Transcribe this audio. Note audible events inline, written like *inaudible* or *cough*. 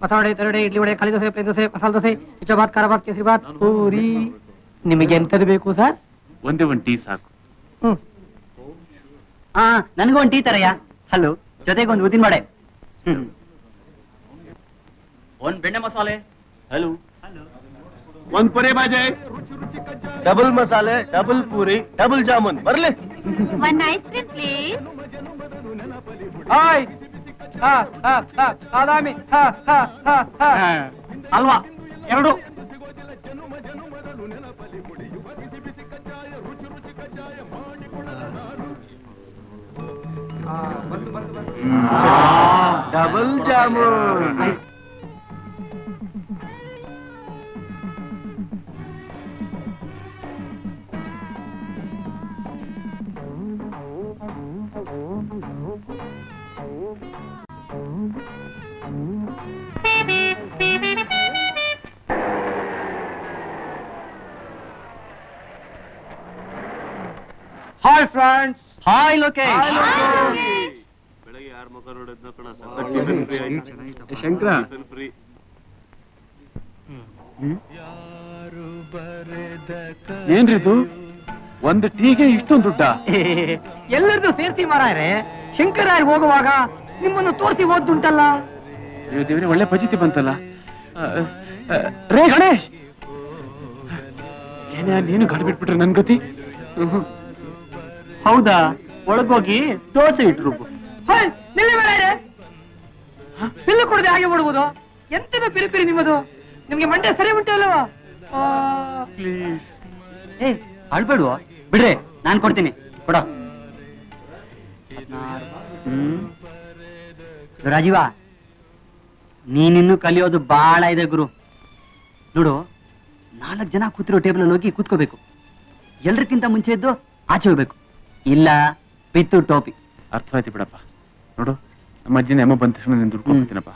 ಮಸಾಲೆ ತೆರಡೆ ಇಡ್ಲಿ ವಡೆ ಖಾಲಿ ದೋಸೆ ಪ್ಲೇನ್ ದೋಸೆ ಮಸಾಲೆ ದೋಸೆ ಇಚ್ಚಬಾತ್ ಖಾರಬಾತ್ ಕೇಸರಿಬಾತ್ ಪೂರಿ. ನಿಮಗೆ ಎಂತದು ಬೇಕು ಸರ್? ಒಂದೇ ಒಂದು ಟೀ ಸಾಕು. ಹ್ಮ್. ಹಾ ನನಗೂ ಒಂದು ಟೀ ತರಯ್ಯ. ಹಲೋ ಜೊತೆಗೆ ಒಂದು ಉದ್ದಿನ ವಡೆ. ಒಂದ್ ಬೆಣ್ಣೆ ಮಸಾಲೆ. ಹಲೋ. ಒಂದ್ ಪುರಿ ಬಾಜೆ. ಡಬಲ್ ಮಸಾಲೆ ಡಬಲ್ ಪೂರಿ ಡಬಲ್ ಜಾಮೂನ್. ಬರ್ಲಿ. One ice cream please hi ಬಾದಾಮಿ ಹಾ ಹಾ ಹಾ ಹಾ ಅಲ್ವಾ ಎರಡು double jamun hi friends hi Lokesh ಬೆಳಗ್ಗೆ ಯಾರ ಮುಖ ನೋಡಿದ್ನೋ ಕಣ ಶಂಕರ ಏನ್ರಿದು ಒಂದು ಟೀಗೆ ಇಷ್ಟೊಂದು ದುಡ್ಡ? *laughs* ಎಲ್ಲರದು ಸೇರ್ಸಿ ಮಾರಾಯರೆ ಶಂಕರಾಯರ್ ಹೋಗುವಾಗ ನಿಮ್ಮನ್ನು ತೋರಿಸಿ ಓದ್ದುಂಟಲ್ಲ ದೇವ್ರೆ ಒಳ್ಳೆ ಪಜಿತಿ ಬಂತಲ್ಲ. ಆ, ಆ, ರೇ ಗಣೇಶ್! ಏನೇ ನೀನು ಗಡ್ ಬಿಟ್ಬಿಟ್ರೆ ನನ್ ಗತಿ? ಹೌದಾ? ಒಳಗೋಗಿ ದೋಸೆ ಇಟ್ರು. ಹೋಯ್ ನಿಲ್ಲಿ ಮಾರಾಯರೆ. ಬಿಲ್ಲು ಕೊಡದೆ ಹಾಗೆ ಬಿಡುವುದು ಎಂತದ ಪಿರಿಪಿರಿ ನಿಮ್ಮದು? ನಿಮ್ಗೆ ಮಂಡ್ಯ ಸರಿ ಉಂಟಲ್ಲವಾ ಪ್ಲೀಸ್. ಏ ಅಳ್ಬೇಡುವ? ಬಿಡ್ರಿ ನಾನ್ ಕೊಡ್ತೀನಿ. ಕೊಡ. ಹ್ಮ್. ರಾಜೀವ ನೀನಿನ್ನು ಕಲಿಯೋದು ಬಹಳ ಇದೆ ಗುರು. ನೋಡು ನಾಲ್ಕು ಜನ ಕೂತಿರೋ ಟೇಬಲ್ ಅಲ್ಲಿ ಹೋಗಿ ಕೂತ್ಕೋಬೇಕು. ಎಲ್ರಿಗಿಂತ ಮುಂಚೆ ಇದ್ದು ಆಚೆ ಹೋಗ್ಬೇಕು. ಇಲ್ಲ ಪಿತ್ತು ಟೋಪಿ. ಅರ್ಥವಾಯ್ತು ಬಿಡಪ್ಪ. ನೋಡು ನಮ್ಮ ಅಜ್ಜಿನ ಅಮ್ಮ ಬಂದ ತಕ್ಷಣ ನೀನು ದುಡ್ಡು ಕೊಡ್ತೀನಪ್ಪ